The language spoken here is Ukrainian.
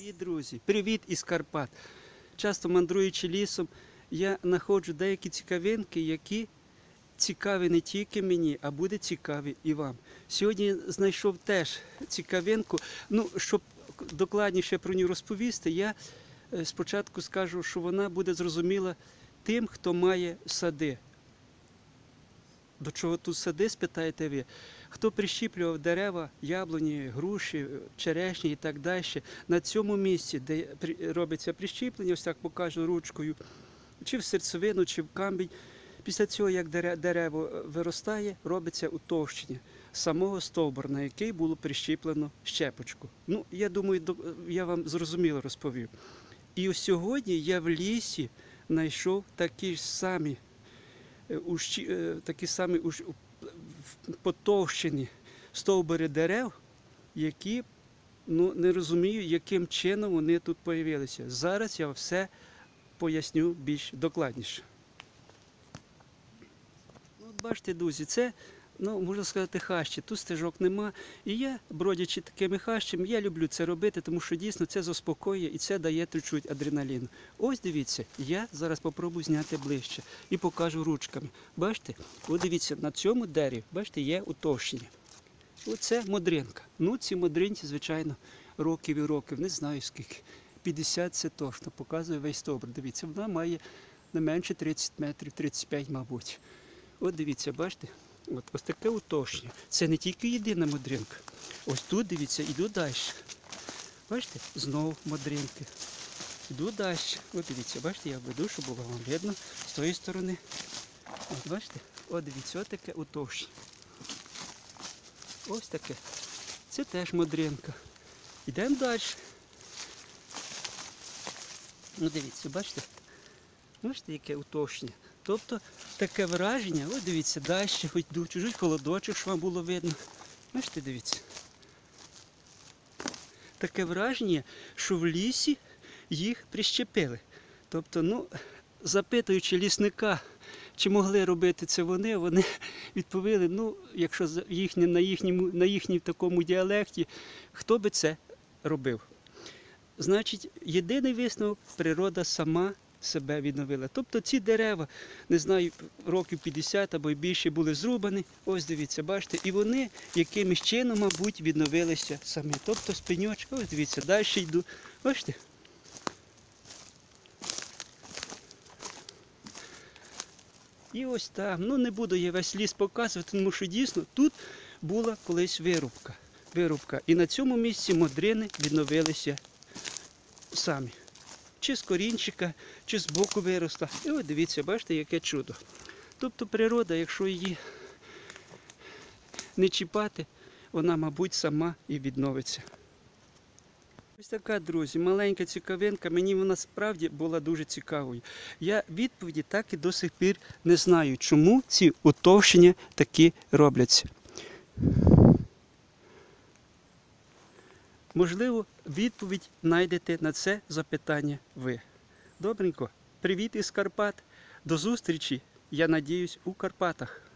Привіт, друзі! Привіт із Карпат! Часто мандруючи лісом, я знаходжу деякі цікавинки, які цікаві не тільки мені, а буде цікаві і вам. Сьогодні знайшов теж цікавинку. Ну, щоб докладніше про нього розповісти, я е, спочатку скажу, що вона буде зрозуміла тим, хто має сади. До чого тут сади, спитаєте ви? Хто прищіплював дерева, яблуні, груші, черешні і так далі, на цьому місці, де робиться прищіплення, ось так покажу ручкою, чи в серцевину, чи в камінь. Після цього, як дерево е, виростає, робиться утовщення самого стовбура, на який було прищіплено щепочку. Ну, я думаю, я вам зрозуміло розповів. І сьогодні я в лісі знайшов такі ж самі е, е, такі самі потовщені стовбури дерев, які ну, не розумію, яким чином вони тут з'явилися. Зараз я все поясню більш докладніше. От бачите, друзі, це, ну, можна сказати, хащі. Тут стежок нема. І я, бродячи такими хащами, я люблю це робити, тому що дійсно це заспокоює і це дає чуть адреналіну. Ось дивіться, я зараз спробую зняти ближче і покажу ручками. Бачите, от дивіться, на цьому дереві, бачите, є утовщення. Оце модринка. Ну, ці модринці, звичайно, років і років, не знаю скільки. 50 це точно, показує весь стовбур. Дивіться, вона має не менше 30 метрів, 35, мабуть. От дивіться, бачите? От, ось таке утовщення. Це не тільки єдина модринка. Ось тут, дивіться, іду далі. Бачите? Знову модринки. Іду далі. От дивіться, бачите, я веду, щоб було вам видно з тої сторони. От бачите? От дивіться, от таке утовщення. Ось таке. Це теж модринка. Йдемо далі. Ну дивіться, бачите? Бачите, яке утовщення. Тобто таке враження, ось дивіться, далі хоч чужий холодочок, щоб вам було видно. Бачите, дивіться. Таке враження, що в лісі їх прищепили. Тобто, ну, запитуючи лісника, чи могли робити це вони, вони відповіли, ну, якщо їхні, на, їхньому, на їхній такому діалекті, хто би це робив? Значить, єдиний висновок природа сама себе відновила. Тобто ці дерева, не знаю, років 50 або й більше були зрубані. Ось дивіться, бачите, і вони якимось чином, мабуть, відновилися самі. Тобто з ось дивіться, далі йду. Бачите? І ось там. Ну не буду я весь ліс показувати, тому що дійсно тут була колись вирубка. Вирубка. І на цьому місці модрини відновилися самі. Чи з корінчика, чи з боку виросла. І от дивіться, бачите, яке чудо. Тобто природа, якщо її не чіпати, вона, мабуть, сама і відновиться. Ось така, друзі, маленька цікавинка, мені вона справді була дуже цікавою. Я відповіді так і до сих пір не знаю, чому ці утовщення такі робляться. Можливо, відповідь знайдете на це запитання ви. Добренько, привіт із Карпат. До зустрічі, я надіюсь, у Карпатах.